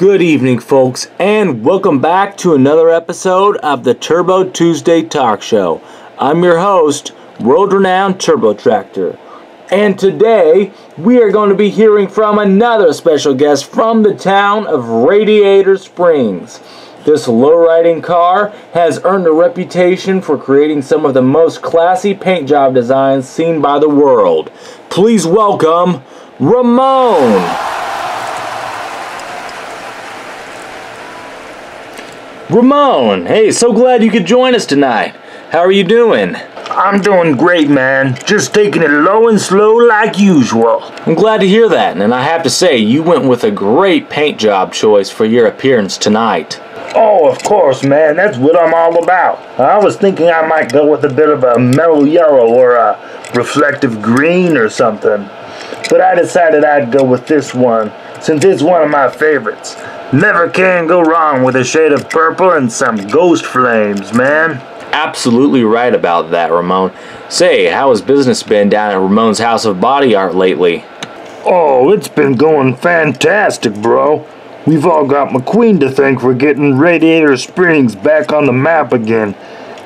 Good evening, folks, and welcome back to another episode of the Turbo Tuesday Talk Show. I'm your host, world renowned Turbo Tractor. And today we are going to be hearing from another special guest from the town of Radiator Springs. This low-riding car has earned a reputation for creating some of the most classy paint job designs seen by the world. Please welcome Ramone. Ramone, hey, so glad you could join us tonight. How are you doing? I'm doing great, man. Just taking it low and slow like usual. I'm glad to hear that, and I have to say, you went with a great paint job choice for your appearance tonight. Oh, of course, man. That's what I'm all about. I was thinking I might go with a bit of a mellow yellow or a reflective green or something. But I decided I'd go with this one, since it's one of my favorites. Never can go wrong with a shade of purple and some ghost flames, man. Absolutely right about that, Ramone. Say, how has business been down at Ramone's House of Body Art lately? Oh, it's been going fantastic, bro. We've all got McQueen to thank for getting Radiator Springs back on the map again.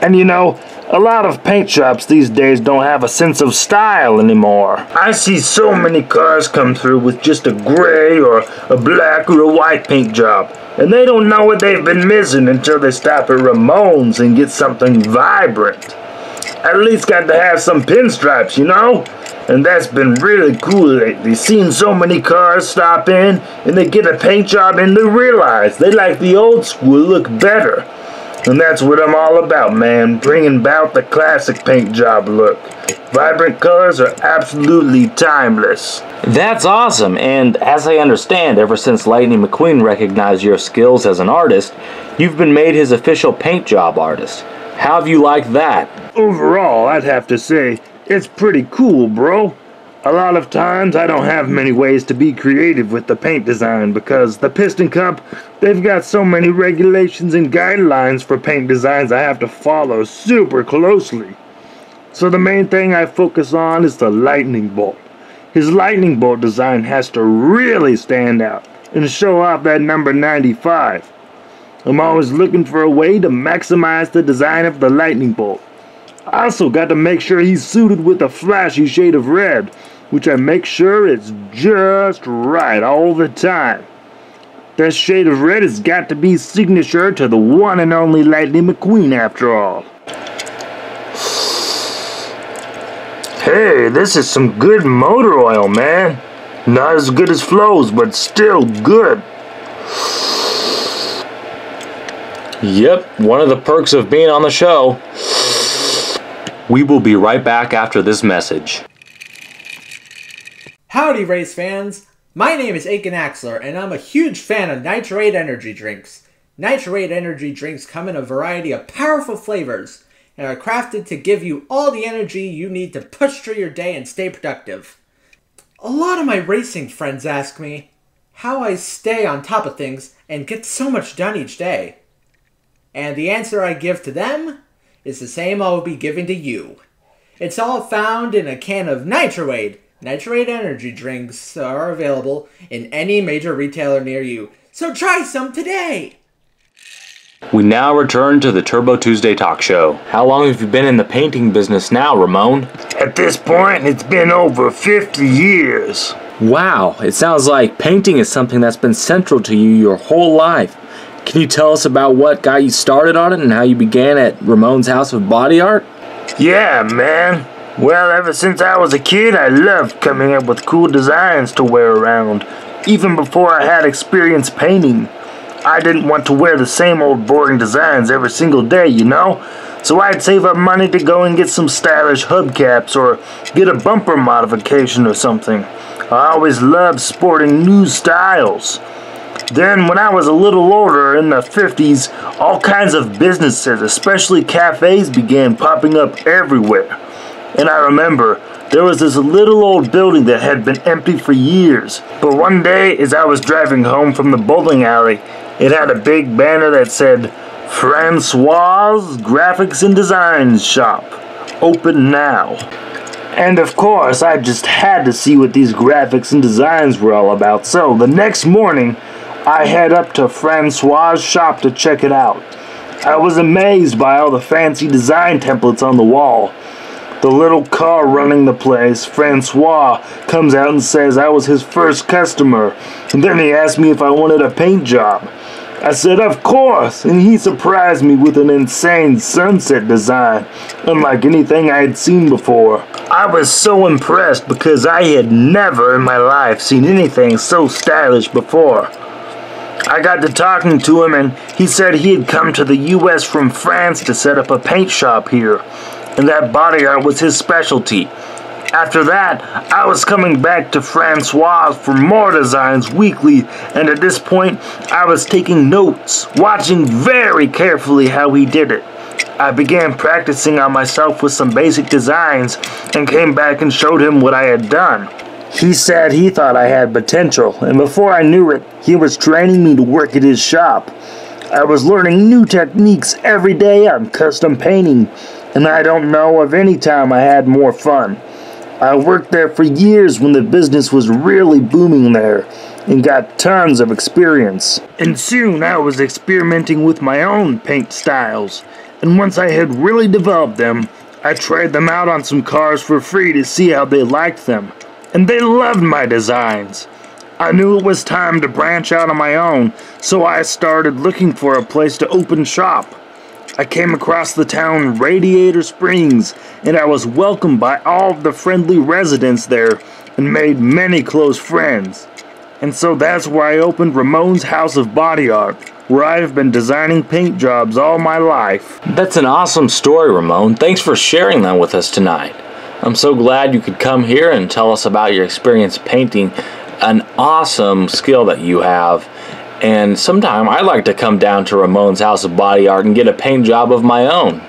And you know, a lot of paint shops these days don't have a sense of style anymore. I see so many cars come through with just a gray or a black or a white paint job. And they don't know what they've been missing until they stop at Ramone's and get something vibrant. At least got to have some pinstripes, you know? And that's been really cool lately, seeing so many cars stop in and they get a paint job and they realize they like the old school look better. And that's what I'm all about, man, bringing about the classic paint job look. Vibrant colors are absolutely timeless. That's awesome, and as I understand, ever since Lightning McQueen recognized your skills as an artist, you've been made his official paint job artist. How have you liked that? Overall, I'd have to say, it's pretty cool, bro. A lot of times I don't have many ways to be creative with the paint design because the Piston Cup, they've got so many regulations and guidelines for paint designs I have to follow super closely. So the main thing I focus on is the lightning bolt. His lightning bolt design has to really stand out and show off that number 95. I'm always looking for a way to maximize the design of the lightning bolt. I also got to make sure he's suited with a flashy shade of red, which I make sure is just right all the time. That shade of red has got to be signature to the one and only Lightning McQueen after all. Hey, this is some good motor oil, man. Not as good as Flo's, but still good. Yep, one of the perks of being on the show. We will be right back after this message. Howdy, race fans! My name is Aiken Axler, and I'm a huge fan of Nitrate energy drinks. Nitrate energy drinks come in a variety of powerful flavors and are crafted to give you all the energy you need to push through your day and stay productive. A lot of my racing friends ask me how I stay on top of things and get so much done each day. And the answer I give to them is the same I will be giving to you. It's all found in a can of Nitrate. Nitrate energy drinks are available in any major retailer near you, so try some today! We now return to the Turbo Tuesday talk show. How long have you been in the painting business now, Ramone? At this point, it's been over 50 years. Wow, it sounds like painting is something that's been central to you your whole life. Can you tell us about what got you started on it and how you began at Ramone's House of Body Art? Yeah, man. Well, ever since I was a kid, I loved coming up with cool designs to wear around. Even before I had experience painting. I didn't want to wear the same old boring designs every single day, you know? So I'd save up money to go and get some stylish hubcaps or get a bumper modification or something. I always loved sporting new styles. Then, when I was a little older in the 50s, all kinds of businesses, especially cafes, began popping up everywhere. And I remember there was this little old building that had been empty for years. But one day, as I was driving home from the bowling alley, it had a big banner that said, Francois Graphics and Designs Shop. Open now. And of course, I just had to see what these graphics and designs were all about. So the next morning, I head up to Francois' shop to check it out. I was amazed by all the fancy design templates on the wall. The little car running the place, Francois, comes out and says I was his first customer, and then he asked me if I wanted a paint job. I said, Of course, and he surprised me with an insane sunset design, unlike anything I had seen before. I was so impressed because I had never in my life seen anything so stylish before. I got to talking to him, and he said he had come to the U.S. from France to set up a paint shop here, and that body art was his specialty. After that, I was coming back to Francois for more designs weekly, and at this point, I was taking notes, watching very carefully how he did it. I began practicing on myself with some basic designs and came back and showed him what I had done. He said he thought I had potential, and before I knew it, he was training me to work at his shop. I was learning new techniques every day on custom painting, and I don't know of any time I had more fun. I worked there for years when the business was really booming there and got tons of experience. And soon I was experimenting with my own paint styles. And once I had really developed them, I tried them out on some cars for free to see how they liked them. And they loved my designs. I knew it was time to branch out on my own, so I started looking for a place to open shop. I came across the town Radiator Springs, and I was welcomed by all of the friendly residents there and made many close friends. And so that's where I opened Ramone's House of Body Art, where I've been designing paint jobs all my life. That's an awesome story, Ramone. Thanks for sharing that with us tonight. I'm so glad you could come here and tell us about your experience painting an awesome skill that you have and sometime I'd like to come down to Ramone's House of Body Art and get a paint job of my own.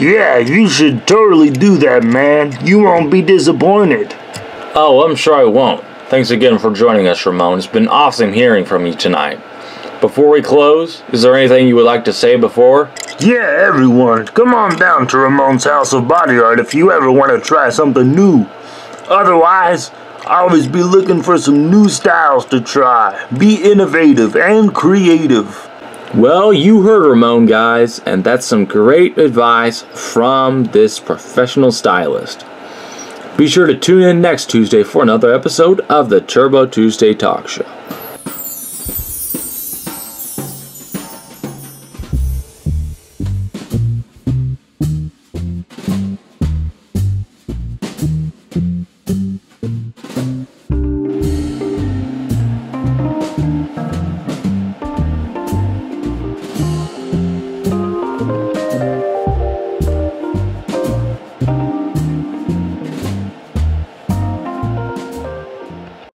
Yeah, you should totally do that, man. You won't be disappointed. Oh, I'm sure I won't. Thanks again for joining us, Ramone. It's been awesome hearing from you tonight. Before we close, is there anything you would like to say before? Yeah, everyone, come on down to Ramone's House of Body Art if you ever want to try something new. Otherwise, always be looking for some new styles to try. Be innovative and creative. Well, you heard Ramone, guys, and that's some great advice from this professional stylist. Be sure to tune in next Tuesday for another episode of the Turbo Tuesday Talk Show.